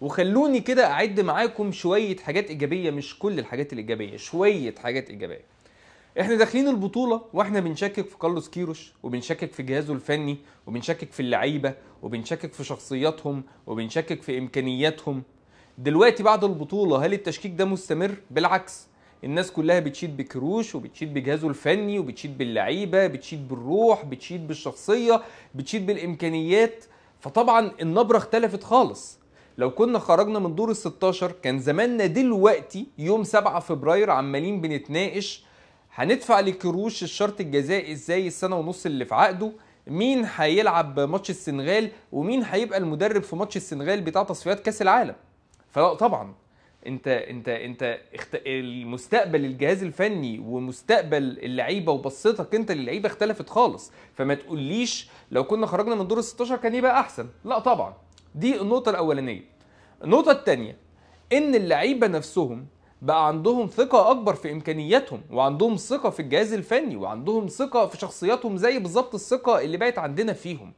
وخلوني كده أعد معاكم شوية حاجات إيجابية مش كل الحاجات الإيجابية شوية حاجات إيجابية. إحنا داخلين البطولة وإحنا بنشكك في كارلوس كيروش وبنشكك في جهازه الفني وبنشكك في اللعيبة وبنشكك في شخصياتهم وبنشكك في إمكانياتهم. دلوقتي بعد البطولة هل التشكيك ده مستمر؟ بالعكس الناس كلها بتشيد بكروش وبتشيد بجهازه الفني وبتشيد باللعيبة بتشيد بالروح بتشيد بالشخصية بتشيد بالإمكانيات. فطبعا النبرة اختلفت خالص. لو كنا خرجنا من دور ال 16 كان زماننا دلوقتي يوم 7 فبراير عمالين بنتناقش هندفع لكروش الشرط الجزائي إزاي السنة ونص اللي في عقده؟ مين هيلعب ماتش السنغال؟ ومين هيبقى المدرب في ماتش السنغال بتاع تصفيات كأس العالم؟ فلا طبعا. انت انت انت اخت... المستقبل الجهاز الفني ومستقبل اللعيبة وبصتك انت للعيبة اختلفت خالص. فما تقوليش لو كنا خرجنا من دور ال 16 كان يبقى أحسن. لا طبعا. دي النقطة الأولانية. النقطة الثانية إن اللعيبة نفسهم بقى عندهم ثقة أكبر في إمكانياتهم وعندهم ثقة في الجهاز الفني وعندهم ثقة في شخصياتهم زي بالظبط الثقة اللي بقت عندنا فيهم.